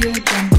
you down.